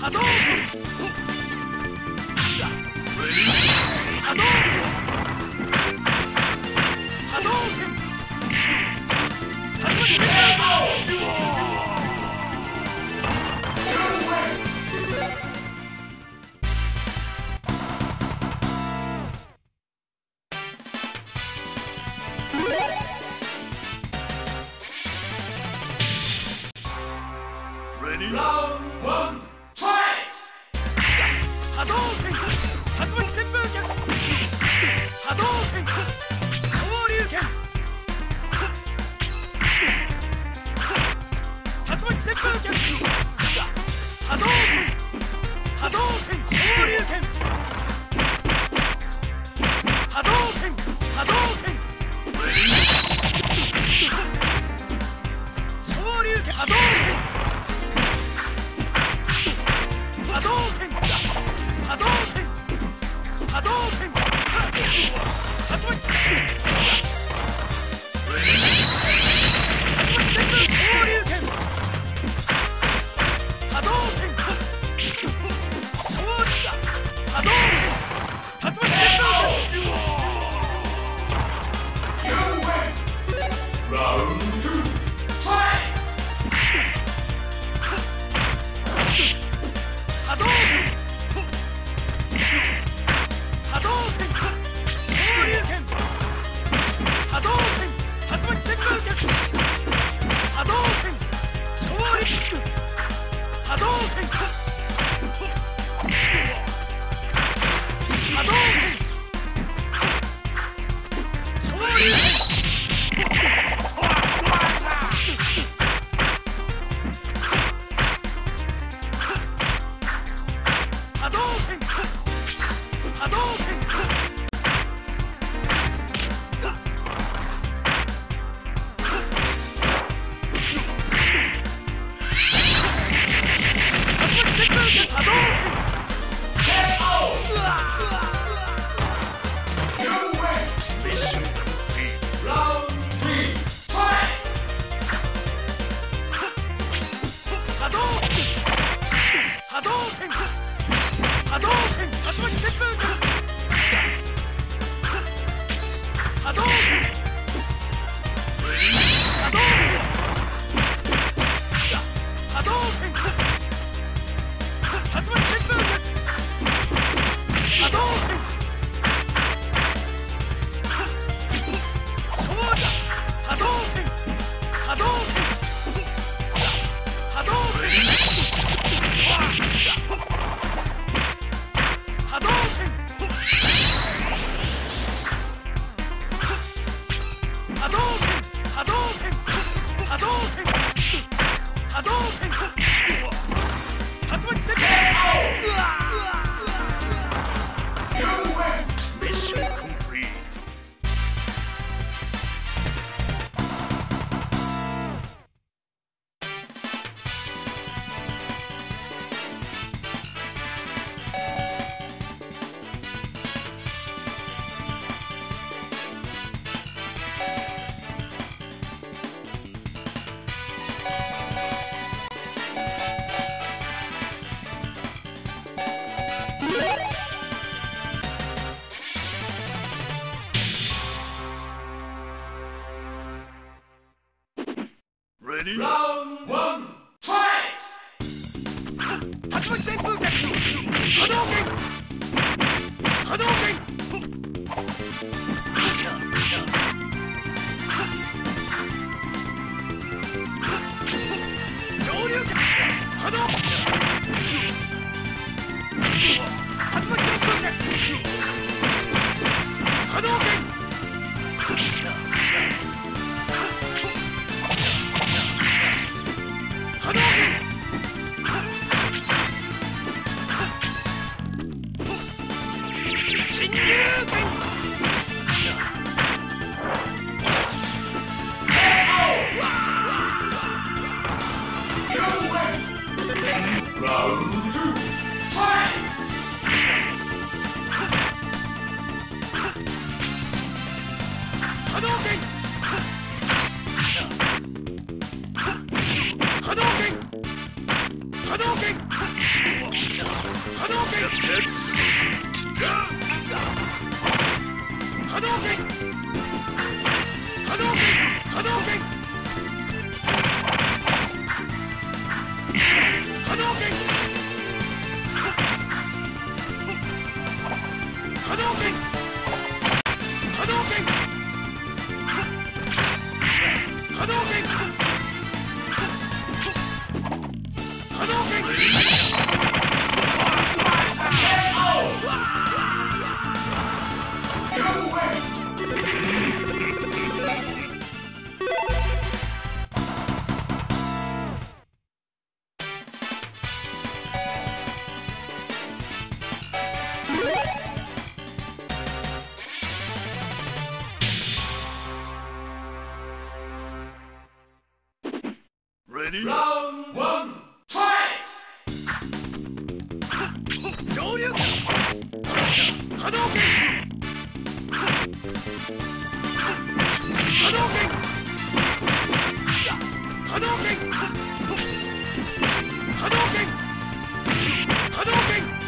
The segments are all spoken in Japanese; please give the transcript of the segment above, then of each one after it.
波波動拳波動拳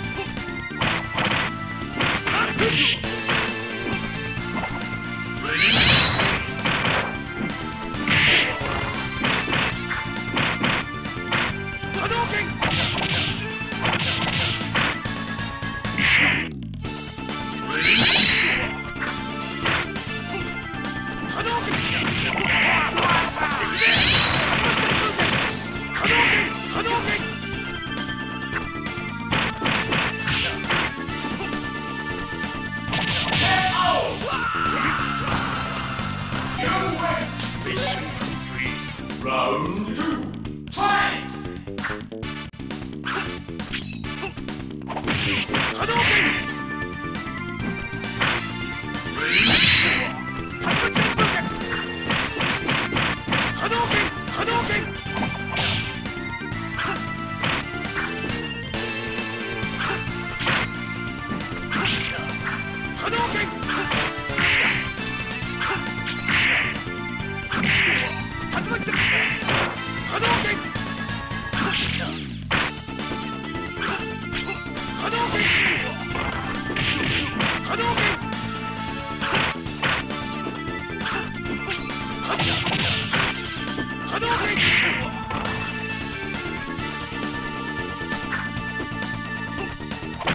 波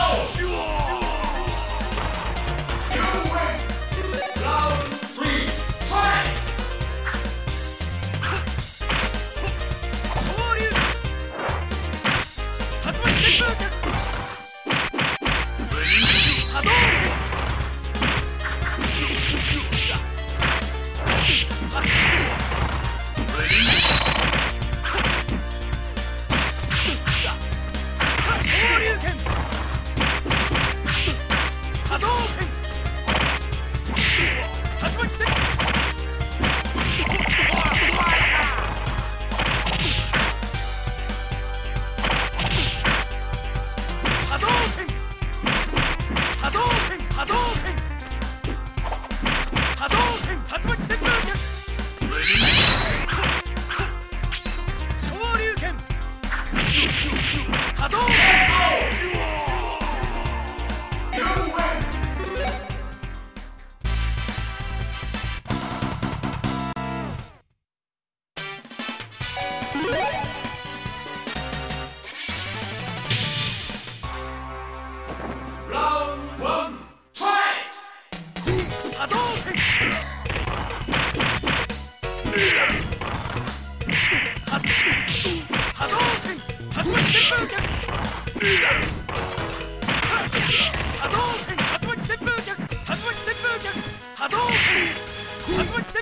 Oh! 走哎呀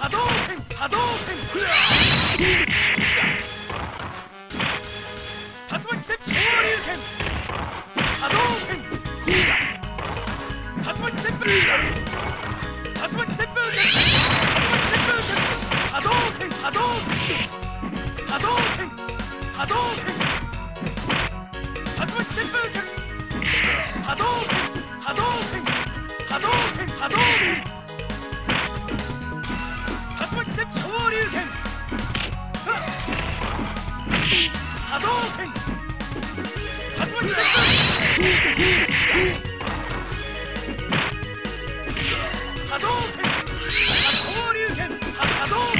波動拳波動拳クラ竜巻鉄昇竜拳波動拳クラ竜巻鉄風竜巻鉄風拳波動拳波動拳波動拳波動拳竜巻鉄風拳波動拳波動拳波動拳波動拳刀竜拳波動拳動拳波動拳拳波動拳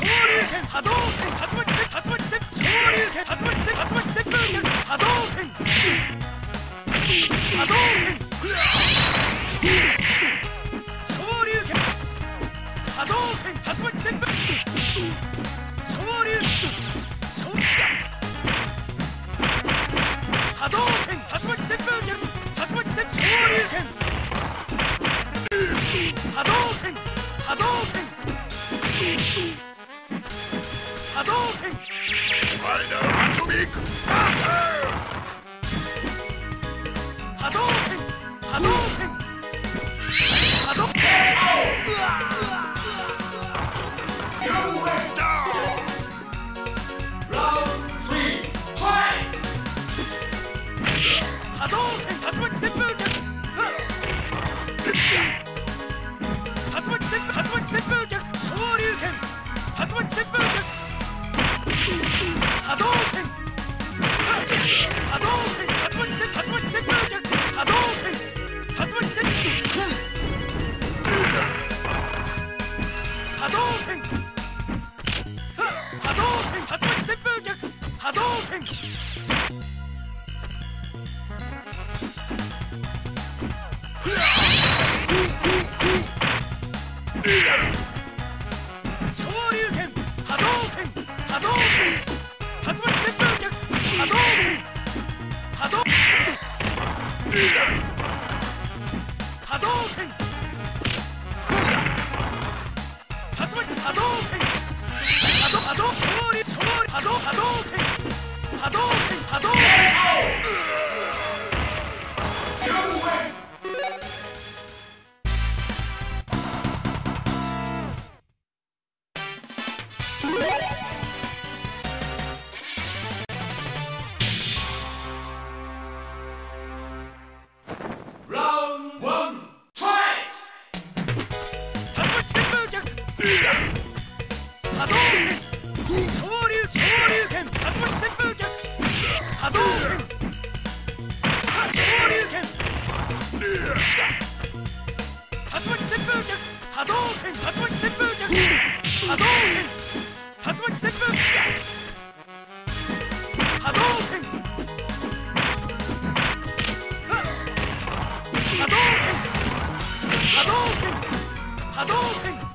拳波動拳ドン哈东哈东 Hadouken! 波動拳波動拳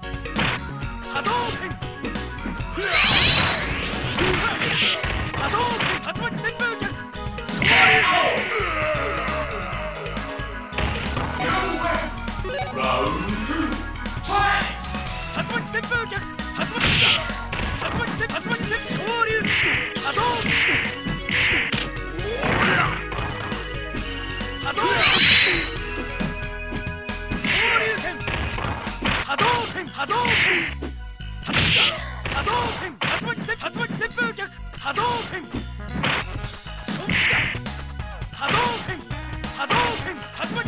波動拳波動拳波動拳。波動拳波動拳始ま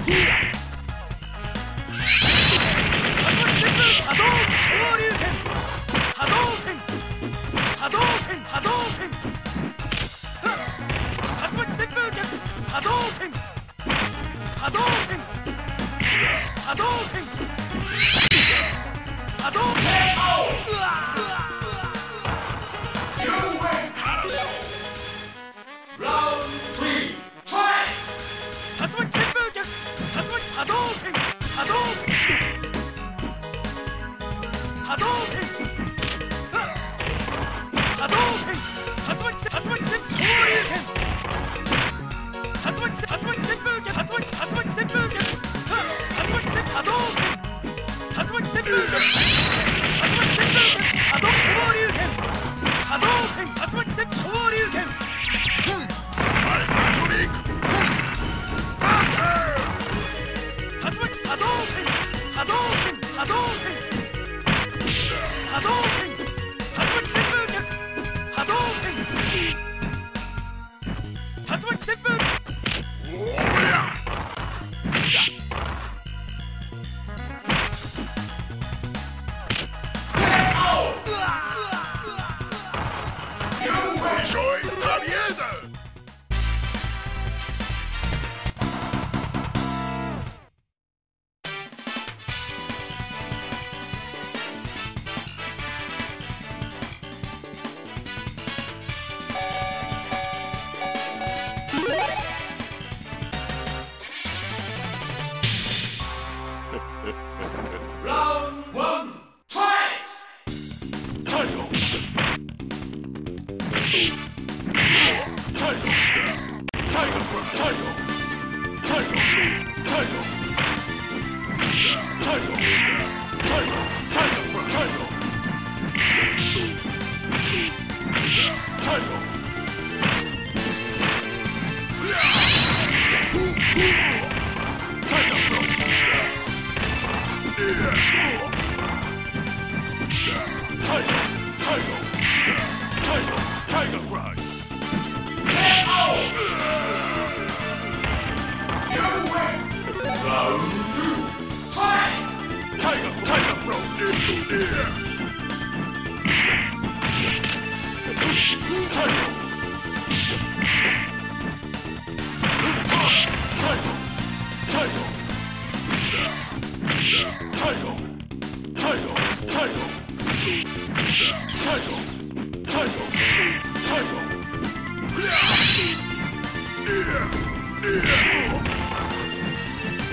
Title!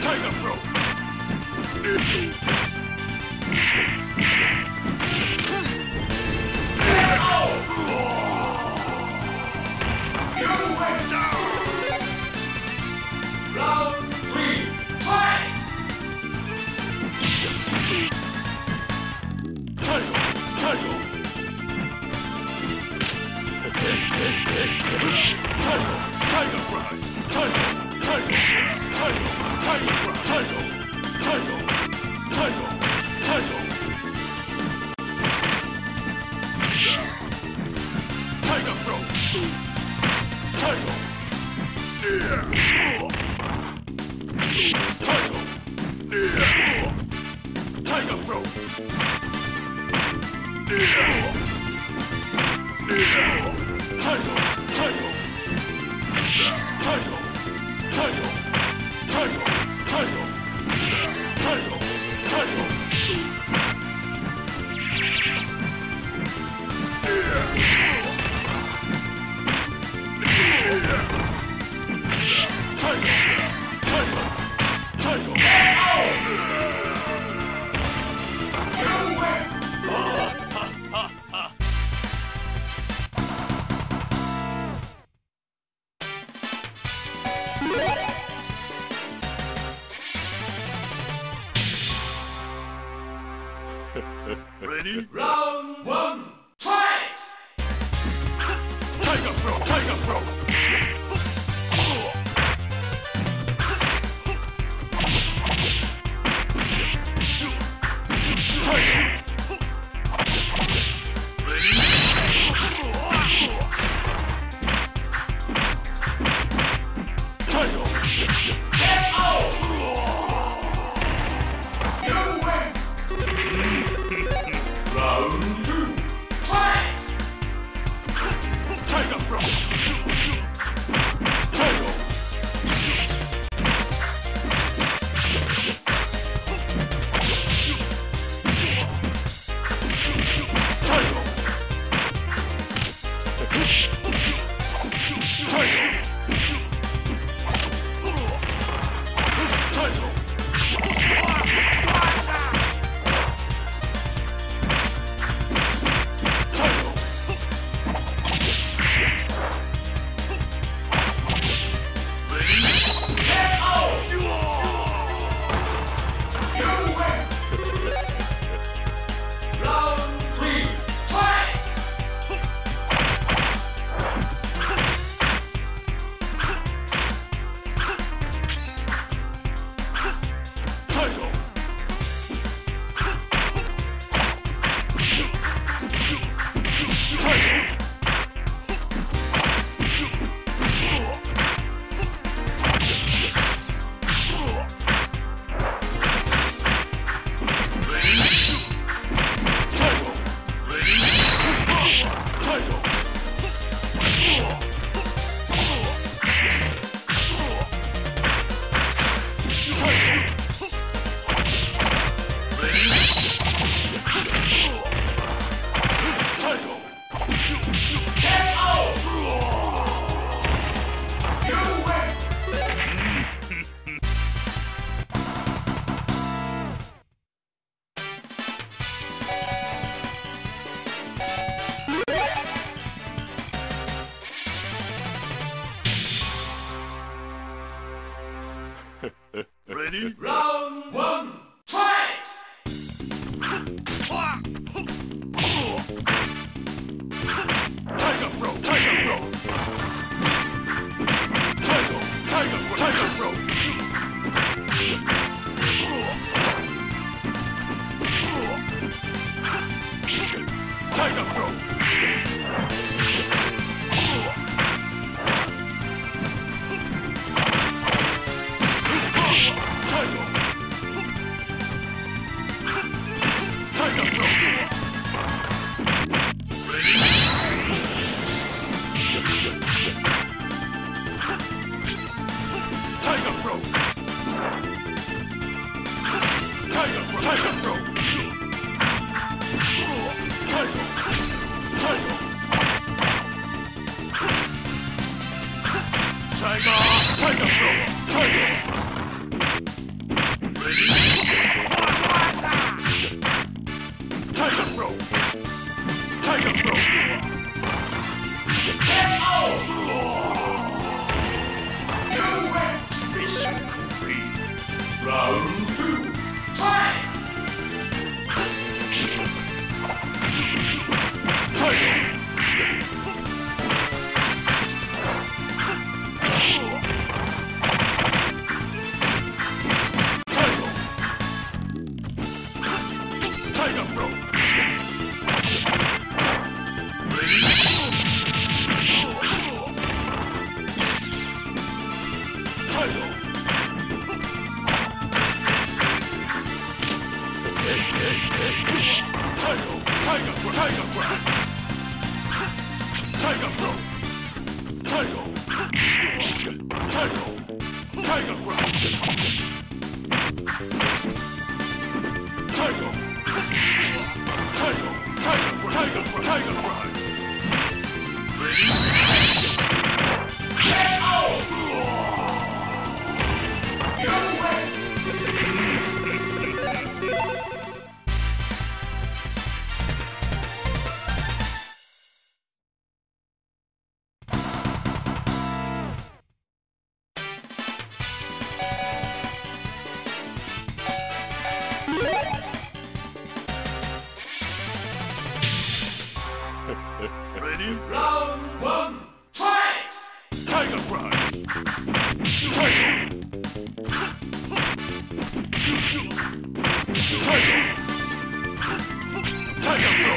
Tiger Pro! Title! Title! Title! Welcome.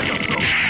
Dragonfly.